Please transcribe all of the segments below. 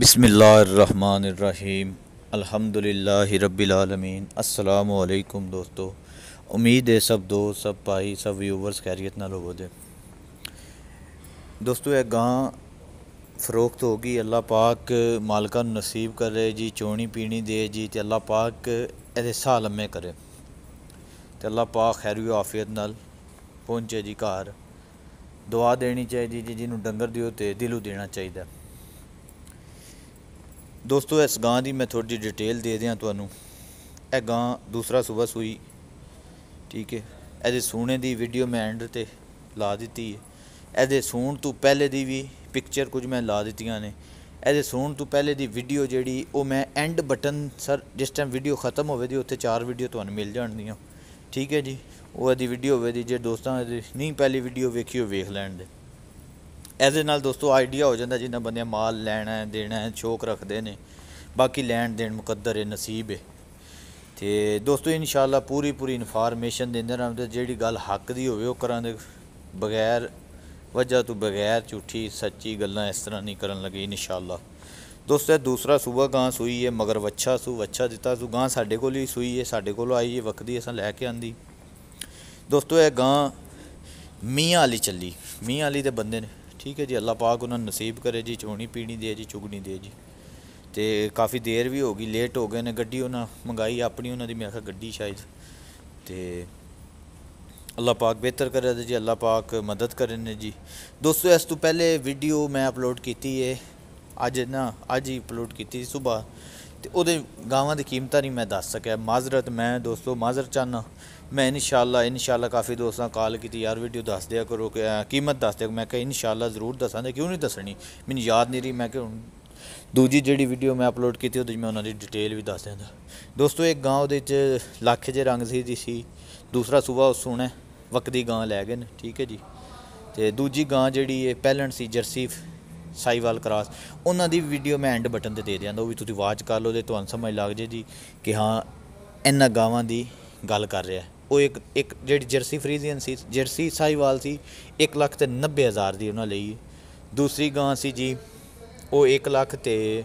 بسم اللہ الرحمن الرحیم الحمد للہ رب العالمین، السلام علیکم دوستو، امید ہے سب دوست، سب پائی سب ویورز خیریت نہ لوگوں دے۔ دوستو، یہ گاں فروخت ہوگی، اللہ پاک مالکہ نصیب کرے جی چونی پینی دے جی تے اللہ پاک احسا لمے کرے۔ تے اللہ پاک خیر و عافیت نال پہنچے جی گھر۔ دعا دینی چاہیے جی جنہوں ڈنگر دیو تے دلو دینا چاہیے ਦੋਸਤੋ, ਇਸ ਗਾਂ ਦੀ ਮੈਂ ਥੋੜੀ ਜਿਹੀ ਡਿਟੇਲ ਦੇ ਦਿਆਂ ਤੁਹਾਨੂੰ। ਇਹ ਗਾਂ ਦੂਸਰਾ ਸੂਬਾ ਸੂਈ, ਠੀਕ ਹੈ। ਇਹਦੇ ਸੂਣੇ ਦੀ ਵੀਡੀਓ ਮੈਂ ਐਂਡ ਤੇ ਲਾ ਦਿੱਤੀ ਹੈ। ਇਹਦੇ ਸੂਣ ਤੋਂ ਪਹਿਲੇ ਦੀ ਵੀ ਪਿਕਚਰ ਕੁਝ ਮੈਂ ਲਾ ਦਿੱਤੀਆਂ ਨੇ। ਇਹਦੇ ਸੂਣ ਤੋਂ ਪਹਿਲੇ ਦੀ ਵੀਡੀਓ ਜਿਹੜੀ, ਉਹ ਮੈਂ ਐਂਡ ਬਟਨ ਸਰ ਜਿਸ ਟਾਈਮ ਵੀਡੀਓ ਖਤਮ ਹੋਵੇ ਦੀ, ਉੱਥੇ ਚਾਰ ਵੀਡੀਓ ਤੁਹਾਨੂੰ ਮਿਲ ਜਾਣਗੀਆਂ। ਠੀਕ ਹੈ ਜੀ? ਉਹ ਇਹਦੀ ਵੀਡੀਓ ਹੋਵੇ ਦੀ, ਜੇ ਦੋਸਤਾਂ ਦੀ ਨਹੀਂ ਪਹਿਲੀ ਵੀਡੀਓ ਵੇਖੀ, ਉਹ ਵੇਖ ਲੈਣ ਦੇ। ਇਹਦੇ ਨਾਲ ਦੋਸਤੋ ਆਈਡੀਆ ਹੋ ਜਾਂਦਾ ਜਿੰਨਾ ਬੰਦਿਆਂ ਮਾਲ ਲੈਣਾ, ਦੇਣਾ, ਸ਼ੌਕ ਰੱਖਦੇ ਨੇ। ਬਾਕੀ ਲੈਣ ਦੇਣ ਮੁਕੱਦਰ ਹੈ ਨਸੀਬ ਹੈ ਤੇ ਦੋਸਤੋ ਇਨਸ਼ਾਅੱਲਾ ਪੂਰੀ ਪੂਰੀ ਇਨਫੋਰਮੇਸ਼ਨ ਦਿੰਦੇ ਰਹਾਂਗੇ ਜਿਹੜੀ ਗੱਲ ਹੱਕ ਦੀ ਹੋਵੇ ਉਹ ਕਰਾਂਗੇ ਬਗੈਰ ਵਜ੍ਹਾ ਤੋਂ ਬਗੈਰ ਝੂਠੀ ਸੱਚੀ ਗੱਲਾਂ ਇਸ ਤਰ੍ਹਾਂ ਨਹੀਂ ਕਰਨ ਲੱਗੇ ਇਨਸ਼ਾਅੱਲਾ। ਦੋਸਤੋ ਇਹ ਦੂਸਰਾ ਸੂਬਾ ਗਾਂ ਸੂਈ ਹੈ ਮਗਰ ਵੱਛਾ ਸੂ, ਵੱਛਾ ਦਿੱਤਾ ਸੂ। ਗਾਂ ਸਾਡੇ ਕੋਲ ਹੀ ਸੂਈ ਹੈ ਸਾਡੇ ਕੋਲ ਆਈ ਹੈ ਵਕਦੀ ਅਸਾਂ ਲੈ ਕੇ ਆਂਦੀ। ਦੋਸਤੋ ਇਹ ਗਾਂ ਮੀਆਂ ਵਾਲੀ ਚੱਲੀ। ਮੀਆਂ ਵਾਲੀ ਦੇ ਬੰਦੇ ਨੇ। ਠੀਕ ਹੈ ਜੀ, ਅੱਲਾਹ ਪਾਕ ਉਹਨਾਂ ਨੂੰ ਨਸੀਬ ਕਰੇ ਜੀ, ਚੋਣੀ ਪੀਣੀ ਦੇ ਜੀ, ਚੁਗਣੀ ਦੇ ਜੀ। ਤੇ ਕਾਫੀ ਦੇਰ ਵੀ ਹੋ ਗਈ ਲੇਟ ਹੋ ਗਏ ਨੇ, ਗੱਡੀ ਉਹਨਾਂ ਮੰਗਾਈ, ਆਪਣੀ ਉਹਨਾਂ ਦੀ, ਮੈਂ ਕਿਹਾ ਗੱਡੀ ਸ਼ਾਇਦ। ਤੇ ਅੱਲਾਹ ਪਾਕ ਬਿਹਤਰ ਕਰੇ ਜੀ, ਅੱਲਾਹ ਪਾਕ ਮਦਦ ਕਰੇ ਨੇ ਜੀ। ਦੋਸਤੋ, ਇਸ ਤੋਂ ਪਹਿਲੇ ਵੀਡੀਓ ਮੈਂ ਅਪਲੋਡ ਕੀਤੀ ਹੈ ਅੱਜ ਨਾ, ਅੱਜ ਹੀ ਅਪਲੋਡ ਕੀਤੀ ਸੀ ਸਵੇਰ ਤੇ ਉਹਦੇ ਗਾਵਾਂ ਦੀ ਕੀਮਤਾਂ ਨਹੀਂ ਮੈਂ ਦੱਸ ਸਕਿਆ। ਮਾਜ਼ਰਤ, ਮੈਂ ਦੋਸਤੋ ਮਾਜ਼ਰ ਚਾਹਨਾ ਮੈਂ ਇਨਸ਼ਾਅੱਲਾ ਇਨਸ਼ਾਅੱਲਾ ਕਾਫੀ ਦੋਸਤਾਂ ਕਾਲ ਕੀਤੀ। ਯਾਰ ਵੀਡੀਓ ਦੱਸ ਦਿਆ ਕਰੋ ਕਿ ਕੀਮਤ ਦੱਸ ਦਿਆ ਮੈਂ ਕਿਹਾ, ਇਨਸ਼ਾਅੱਲਾ ਜ਼ਰੂਰ ਦੱਸਾਂਗੇ। ਕਿਉਂ ਨਹੀਂ ਦੱਸਣੀ? ਮੈਨੂੰ ਯਾਦ ਨਹੀਂ ਰਹੀ। ਮੈਂ ਕਿ ਹੁਣ ਦੂਜੀ ਜਿਹੜੀ ਵੀਡੀਓ ਮੈਂ ਅਪਲੋਡ ਕੀਤੀ, ਉਹਦੇ 'ਚ ਮੈਂ ਉਹਨਾਂ ਦੀ ਡਿਟੇਲ ਵੀ ਦੱਸ ਦਿੰਦਾ ਦੋਸਤੋ, ਇੱਕ ਗਾਂ ਉਹਦੇ 'ਚ ਲੱਖ ਜੇ ਰੰਗ ਸੀ ਦੀ ਸੀ। ਦੂਸਰਾ ਸੂਬਾ ਉਹ ਸੋਹਣਾ ਵਕਦੀ ਗਾਂ ਲੈ ਗਏ ਨੇ। ਠੀਕ ਹੈ ਜੀ। ਤੇ ਦੂਜੀ ਗਾਂ ਜਿਹੜੀ ਇਹ ਪਹਿਲਣ ਸੀ, ਜਰਸੀ ਸਾਈਵਾਲ ਕਰਾਸ, ਉਹਨਾਂ ਦੀ ਵੀਡੀਓ ਮੈਂ ਐਂਡ ਬਟਨ ਤੇ ਦੇ ਦਿਆਂਗਾ ਉਹ ਵੀ ਤੁਸੀਂ ਵਾਚ ਕਰ ਲਓ ਤੇ ਤੁਹਾਨੂੰ ਸਮਝ ਲੱਗ ਜੇ ਜੀ ਕਿ ਹਾਂ, ਇਹਨਾਂ ਗਾਵਾਂ ਦੀ ਗੱਲ ਕਰ ਰਿਹਾ ਉਹ ਇੱਕ ਇੱਕ ਜਿਹੜੀ ਜਰਸੀ ਫਰੀਜ਼ੀਅਨ ਸੀ, ਜਰਸੀ ਸਾਈਵਾਲ ਸੀ 1 ਲੱਖ ਤੇ 90 ਹਜ਼ਾਰ ਦੀ ਉਹਨਾਂ ਲਈ। ਦੂਸਰੀ ਗਾਂ ਸੀ ਜੀ, ਉਹ 1 ਲੱਖ ਤੇ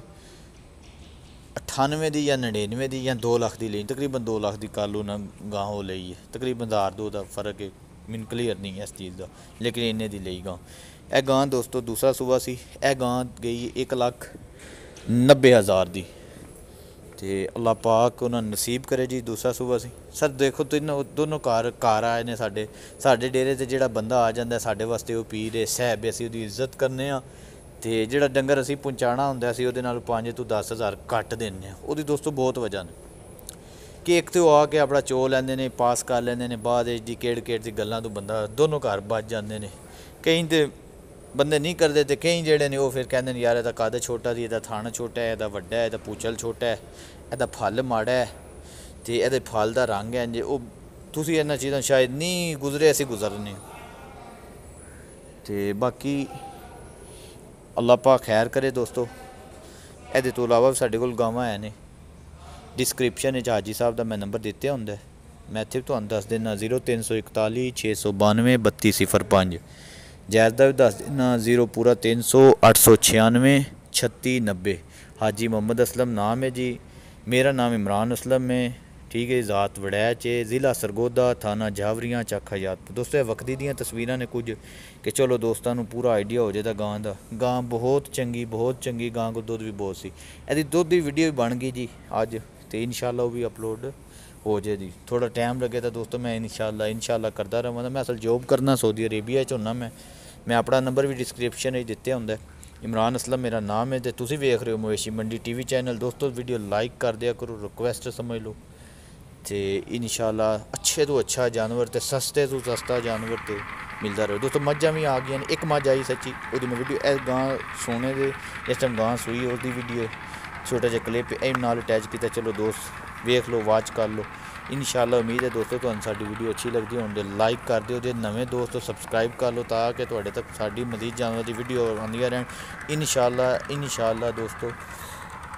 98 ਦੀ ਜਾਂ 99 ਦੀ ਜਾਂ 2 ਲੱਖ ਦੀ ਲਈ, ਤਕਰੀਬਨ 2 ਲੱਖ ਦੀ ਕੱਲ ਉਹਨਾਂ ਗਾਂ ਉਹ ਲਈ ਹੈ। ਤਕਰੀਬਨ 1000 ਦੋ ਦਾ ਫ਼ਰਕ ਹੈ। ਮੈਨੂੰ ਕਲੀਅਰ ਨਹੀਂ ਇਸ ਚੀਜ਼ ਦਾ, ਲੇਕਿਨ ਇੰਨੇ ਦੀ ਲਈ ਗਾਂ। ਇਹ ਗਾਂ ਦੋਸਤੋ ਦੂਸਰਾ ਸੂਬਾ ਸੀ, ਇਹ ਗਾਂ ਗਈ 1 ਲੱਖ 90 ਹਜ਼ਾਰ ਦੀ। ਤੇ ਅੱਲਾਹ ਪਾਕ ਉਹਨਾਂ ਨੂੰ ਨਸੀਬ ਕਰੇ ਜੀ, ਦੂਸਰਾ ਸੂਬਾ ਸੀ। ਸਰ ਦੇਖੋ ਤਿੰਨੋਂ, ਦੋਨੋਂ ਕਾਰ ਘਰ ਆਏ ਨੇ ਸਾਡੇ। ਸਾਡੇ ਡੇਰੇ ਤੇ ਜਿਹੜਾ ਬੰਦਾ ਆ ਜਾਂਦਾ, ਸਾਡੇ ਵਾਸਤੇ ਉਹ ਪੀਰ ਹੈ, ਸਹਿਬ ਅਸੀਂ ਉਹਦੀ ਇੱਜ਼ਤ ਕਰਨੇ ਆ। ਤੇ ਜਿਹੜਾ ਡੰਗਰ ਅਸੀਂ ਪਹੁੰਚਾਣਾ ਹੁੰਦਾ ਸੀ ਉਹਦੇ ਨਾਲ 5 ਤੋਂ 10000 ਕੱਟ ਦਿੰਨੇ ਆ। ਉਹਦੀ ਦੋਸਤੋ ਬਹੁਤ ਵਜ੍ਹਾ ਨੇ। ਕਿ ਇੱਕ ਤੇ ਉਹ ਆ ਕੇ ਆਪਣਾ ਚੋ ਲੈਂਦੇ ਨੇ, ਪਾਸ ਕਰ ਲੈਂਦੇ ਨੇ, ਬਾਅਦ ਵਿੱਚ ਦੀ ਕਿਹੜ ਕਿਹੜ ਦੀ ਗੱਲਾਂ ਤੋਂ ਬੰਦਾ ਦੋਨੋਂ ਘਰ ਬਚ ਜਾਂਦੇ ਨੇ। ਕਈ ਤੇ ਬੰਦੇ ਨਹੀਂ ਕਰਦੇ ਤੇ ਕਈ ਜਿਹੜੇ ਨੇ ਉਹ ਫਿਰ ਕਹਿੰਦੇ ਨੇ, ਯਾਰ ਇਹਦਾ ਕੱਦ ਛੋਟਾ ਦੀ ਇਹਦਾ ਥਣ ਛੋਟਾ ਹੈ ਇਹਦਾ ਵੱਡਾ ਹੈ ਇਹਦਾ ਪੂਚਲ ਛੋਟਾ ਹੈ ਇਹਦਾ ਫਲ ਮਾੜਾ ਹੈ ਤੇ ਇਹਦੇ ਫਲ ਦਾ ਰੰਗ ਹੈ, ਜੇ ਉਹ ਤੁਸੀਂ ਇਹਨਾਂ ਚੀਜ਼ਾਂ ਸ਼ਾਇਦ ਨਹੀਂ ਗੁਜ਼ਰੇ, ਅਸੀਂ ਗੁਜ਼ਰਨੇ ਤੇ ਬਾਕੀ ਅੱਲਾਹ ਪਾਕ ਖੈਰ ਕਰੇ ਦੋਸਤੋ। ਇਹਦੇ ਤੋਂ ਇਲਾਵਾ ਵੀ ਸਾਡੇ ਕੋਲ ਗਾਵਾਂ ਆਏ ਨੇ। ਡਿਸਕ੍ਰਿਪਸ਼ਨ ਵਿੱਚ ਹਾਜੀ ਸਾਹਿਬ ਦਾ ਮੈਂ ਨੰਬਰ ਦਿੱਤਾ ਹੁੰਦਾ। ਮੈਂ ਇੱਥੇ ਤੁਹਾਨੂੰ ਦੱਸ ਦਿੰਦਾ 0341 692 3205 ਜੈਜ਼ ਦਾ ਵੀ ਦੱਸ ਦੇਣਾ 0 ਪੂਰਾ 300 896 3690 ਹਾਜੀ ਮੁਹੰਮਦ ਅਸਲਮ ਨਾਮ ਹੈ ਜੀ। ਮੇਰਾ ਨਾਮ ਇਮਰਾਨ ਅਸਲਮ ਹੈ। ਠੀਕ ਹੈ ਜ਼ਾਤ ਵੜੈਚ ਹੈ। ਜ਼ਿਲ੍ਹਾ ਸਰਗੋਦਾ, ਥਾਣਾ ਜਾਵਰੀਆਂ ਚੱਕ ਹਯਾਤ। ਦੋਸਤੋ, ਇਹ ਵਕਤੀ ਦੀਆਂ ਤਸਵੀਰਾਂ ਨੇ ਕੁਝ ਕਿ ਚਲੋ ਦੋਸਤਾਂ ਨੂੰ ਪੂਰਾ ਆਈਡੀਆ ਹੋ ਜਾਏਦਾ ਗਾਂ ਦਾ। ਗਾਂ ਬਹੁਤ ਚੰਗੀ ਬਹੁਤ ਚੰਗੀ, ਗਾਂ ਕੋਲ ਦੁੱਧ ਵੀ ਬਹੁਤ ਸੀ। ਇਹਦੀ ਦੁੱਧ ਦੀ ਵੀਡੀਓ ਵੀ ਬਣ ਗਈ ਜੀ ਅੱਜ। ਤੇ ਇਨਸ਼ਾਅੱਲਾ ਉਹ ਵੀ ਅਪਲੋਡ ਹੋ ਜੇ ਜੀ ਥੋੜਾ ਟਾਈਮ ਲੱਗੇ ਤਾਂ ਦੋਸਤੋ ਮੈਂ ਇਨਸ਼ਾਅੱਲਾ ਇਨਸ਼ਾਅੱਲਾ ਕਰਦਾ ਰਹਾਂਗਾ ਮੈਂ ਅਸਲ ਜੋਬ ਕਰਨਾ ਸਾਊਦੀ ਅਰੇਬੀਆ 'ਚ ਹੁੰਨਾ ਮੈਂ ਮੈਂ ਆਪਣਾ ਨੰਬਰ ਵੀ ਡਿਸਕ੍ਰਿਪਸ਼ਨ ਵਿੱਚ ਦਿੱਤੇ ਹੁੰਦਾ ਇਮਰਾਨ ਅਸਲਮ ਮੇਰਾ ਨਾਮ ਹੈ ਤੇ ਤੁਸੀਂ ਵੇਖ ਰਹੇ ਹੋ ਮਵੇਸ਼ੀ ਮੰਡੀ ਟੀਵੀ ਚੈਨਲ ਦੋਸਤੋ ਵੀਡੀਓ ਲਾਈਕ ਕਰ ਦਿਆ ਕਰੋ ਰਿਕੁਐਸਟ ਸਮਝ ਲਓ ਤੇ ਇਨਸ਼ਾਅੱਲਾ ਅੱਛੇ ਤੋਂ ਅੱਛਾ ਜਾਨਵਰ ਤੇ ਸਸਤੇ ਤੋਂ ਸਸਤਾ ਜਾਨਵਰ ਤੇ ਮਿਲਦਾ ਰਹੇ ਦੋਸਤੋ ਮੱਝਾਂ ਵੀ ਆ ਗਈਆਂ ਨੇ ਇੱਕ ਮੱਝ ਆਈ ਸੱਚੀ ਉਹਦੀ ਮੈਂ ਵੀਡੀਓ ਇਹ ਗਾਂ ਸੋਨੇ ਦੇ ਇਸ ਟਾਈਮ ਗਾਂ ਸੂਈ ਉਹਦੀ ਵੀਡੀਓ ਛੋਟਾ ਜਿਹਾ ਕਲਿੱਪ ਇਹ ਨਾਲ ਅਟੈਚ ਕੀਤਾ, ਚਲੋ ਦੋਸਤ, ਵੇਖ ਲਓ ਵਾਚ ਕਰ ਲਓ। ਇਨਸ਼ਾਅੱਲਾ ਉਮੀਦ ਹੈ ਦੋਸਤੋ, ਤੁਹਾਨੂੰ ਸਾਡੀ ਵੀਡੀਓ ਅੱਛੀ ਲੱਗਦੀ ਹੋਣ ਦੇ ਲਾਈਕ ਕਰ ਦਿਓ, ਜੇ ਨਵੇਂ ਦੋਸਤੋ ਸਬਸਕ੍ਰਾਈਬ ਕਰ ਲਓ, ਤਾਂ ਕਿ ਤੁਹਾਡੇ ਤੱਕ ਸਾਡੀ ਮਜ਼ੀਦ ਜਾਨਵਰ ਦੀ ਵੀਡੀਓ ਆਉਂਦੀਆਂ ਰਹਿਣ। ਇਨਸ਼ਾਅੱਲਾ ਇਨਸ਼ਾਅੱਲਾ ਦੋਸਤੋ,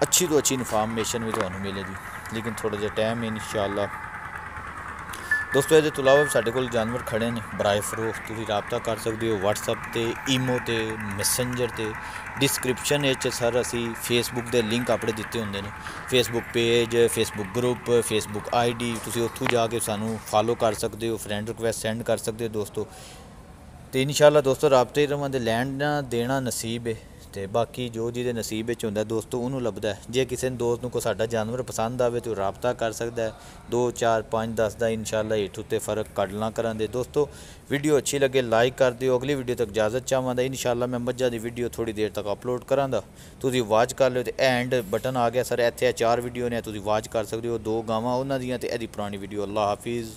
ਅੱਛੀ ਤੋਂ ਅੱਛੀ ਇਨਫੋਰਮੇਸ਼ਨ ਵੀ ਤੁਹਾਨੂੰ ਮਿਲੇਗੀ। ਲੇਕਿਨ ਥੋੜਾ ਜਿਹਾ ਟਾਈਮ ਹੈ ਇਨਸ਼ਾਅੱਲਾ ਦੋਸਤੋ ਇਹਦੇ ਤੋਂ ਇਲਾਵਾ ਵੀ ਸਾਡੇ ਕੋਲ ਜਾਨਵਰ ਖੜੇ ਨੇ, ਬਰਾਏ ਫਰੋਖਤ ਤੁਸੀਂ ਰਾਬਤਾ ਕਰ ਸਕਦੇ ਹੋ WhatsApp ਤੇ ਈਮੋ ਤੇ ਮੈਸੇਂਜਰ ਤੇ ਡਿਸਕ੍ਰਿਪਸ਼ਨ ਵਿੱਚ ਸਰ ਅਸੀਂ ਫੇਸਬੁੱਕ ਦੇ ਲਿੰਕ ਆਪਣੇ ਦਿੱਤੇ ਹੁੰਦੇ ਨੇ। Facebook page Facebook group Facebook ID ਤੁਸੀਂ ਉੱਥੋਂ ਜਾ ਕੇ ਸਾਨੂੰ ਫਾਲੋ ਕਰ ਸਕਦੇ ਹੋ ਫਰੈਂਡ ਰਿਕੁਐਸਟ ਸੈਂਡ ਕਰ ਸਕਦੇ ਹੋ ਦੋਸਤੋ। ਤੇ ਇਨਸ਼ਾਅੱਲਾ ਦੋਸਤੋ, ਰਾਬਤੇ ਰਵਾਂ ਦੇ ਲੈਣ ਦੇਣਾ ਨਸੀਬ ਹੈ ਤੇ ਬਾਕੀ ਜੋ ਜਿਹਦੇ ਨਸੀਬ ਵਿੱਚ ਹੁੰਦਾ, ਦੋਸਤੋ ਉਹਨੂੰ ਲੱਭਦਾ ਜੇ ਕਿਸੇ ਦੋਸਤ ਨੂੰ ਕੋ ਸਾਡਾ ਜਾਨਵਰ ਪਸੰਦ ਆਵੇ ਤੇ ਉਹ ਰਾਬਤਾ ਕਰ ਸਕਦਾ ਹੈ। 2 4 5 10 ਦਾ ਇਨਸ਼ਾਅੱਲਾ ਹੇਠ ਉੱਤੇ ਫ਼ਰਕ ਕੱਢਣਾ ਕਰਾਂਦੇ ਦੋਸਤੋ, ਵੀਡੀਓ ਅੱਛੀ ਲੱਗੇ ਲਾਈਕ ਕਰ ਦਿਓ। ਅਗਲੀ ਵੀਡੀਓ ਤੱਕ ਇਜਾਜ਼ਤ ਚਾਹਾਂਦਾ ਇਨਸ਼ਾਅੱਲਾ ਮੈਂ ਮੱਝਾਂ ਦੀ ਵੀਡੀਓ ਥੋੜੀ ਦੇਰ ਤੱਕ ਅਪਲੋਡ ਕਰਾਂਗਾ। ਤੁਸੀਂ ਵਾਚ ਕਰ ਲਿਓ ਤੇ ਐਂਡ ਬਟਨ ਆ ਗਿਆ। ਸਰ, ਇੱਥੇ ਇਹ ਚਾਰ ਵੀਡੀਓ ਨੇ, ਤੁਸੀਂ ਵਾਚ ਕਰ ਸਕਦੇ ਹੋ। ਦੋ ਗਾਵਾਂ ਉਹਨਾਂ ਦੀਆਂ ਤੇ ਇਹਦੀ ਪੁਰਾਣੀ ਵੀਡੀਓ ਅੱਲਾ ਹਾਫਿਜ਼।